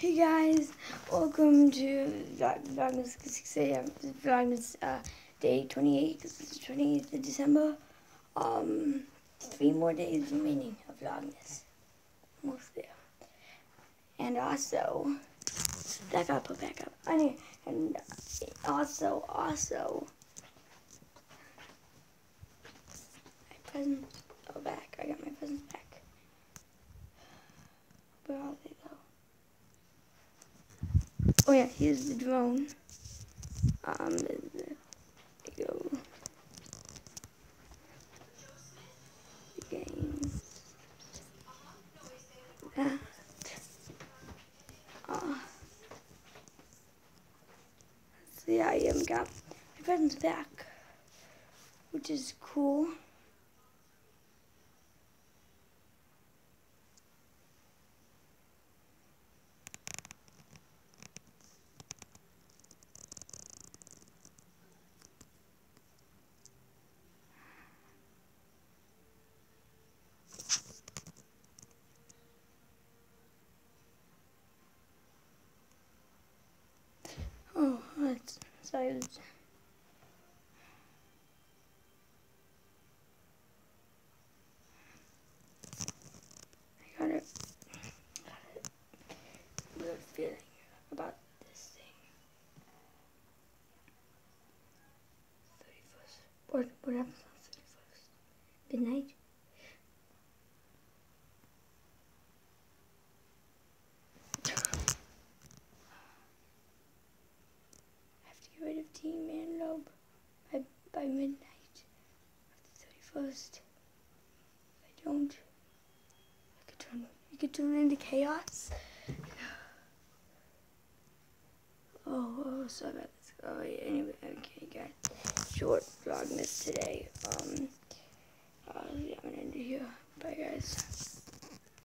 Hey guys, welcome to Vlogmas 6 a.m. Vlogmas uh, day 28, because it's 28th of December. Um, three more days remaining of Vlogmas. Almost there. And also, that got put back up. Anyway, And also, also, my presents are back. I got my presents back. Where are? Oh yeah, here's the drone. Um, go. The game. That. Yeah, I um, got my friends back, which is cool. Oh, that's sorry. I got it. Weird feeling about this thing. Thirty first. What? What happens on thirty first? Midnight. rid of Team Manlobe by, by midnight of the 31st. If I don't, I could turn, you could turn into chaos. Oh, oh, sorry about this. Oh, yeah, anyway, okay, guys. Short vlogmas today. Um,